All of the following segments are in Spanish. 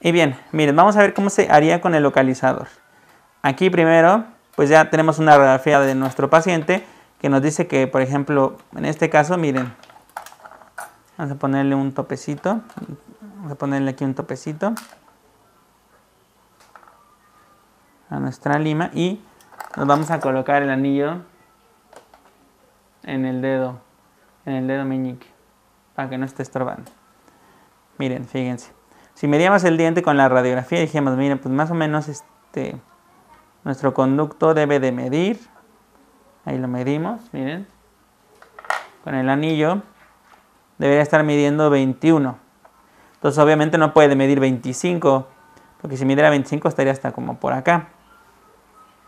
Y bien, miren, vamos a ver cómo se haría con el localizador. Aquí primero, pues ya tenemos una radiografía de nuestro paciente que nos dice que, por ejemplo, en este caso, miren, vamos a ponerle un topecito, vamos a ponerle aquí un topecito a nuestra lima y nos vamos a colocar el anillo en el dedo, en el dedo meñique, para que no esté estorbando. Miren, fíjense. Si medíamos el diente con la radiografía, dijimos, miren, pues más o menos este, nuestro conducto debe de medir. Ahí lo medimos, miren. Con el anillo debería estar midiendo 21. Entonces obviamente no puede medir 25, porque si midiera 25 estaría hasta como por acá.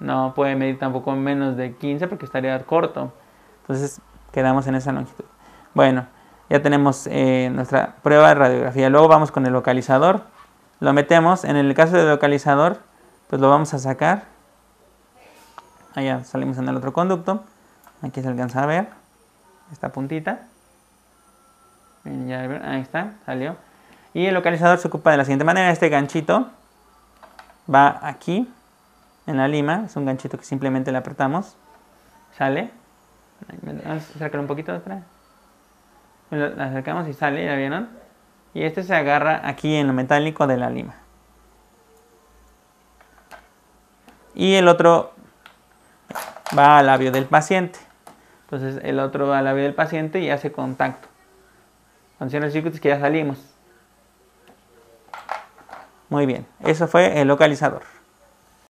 No puede medir tampoco menos de 15 porque estaría corto. Entonces quedamos en esa longitud. Bueno, ya tenemos eh, nuestra prueba de radiografía. Luego vamos con el localizador. Lo metemos. En el caso del localizador, pues lo vamos a sacar. Allá salimos en el otro conducto. Aquí se alcanza a ver esta puntita. ahí está, salió. Y el localizador se ocupa de la siguiente manera. Este ganchito va aquí en la lima. Es un ganchito que simplemente le apretamos. Sale. Vamos a acercar un poquito atrás. Lo acercamos y sale, ¿ya vieron? Y este se agarra aquí en lo metálico de la lima. Y el otro va al labio del paciente. Entonces el otro va al labio del paciente y hace contacto. Funciona los circuitos que ya salimos. Muy bien, eso fue el localizador.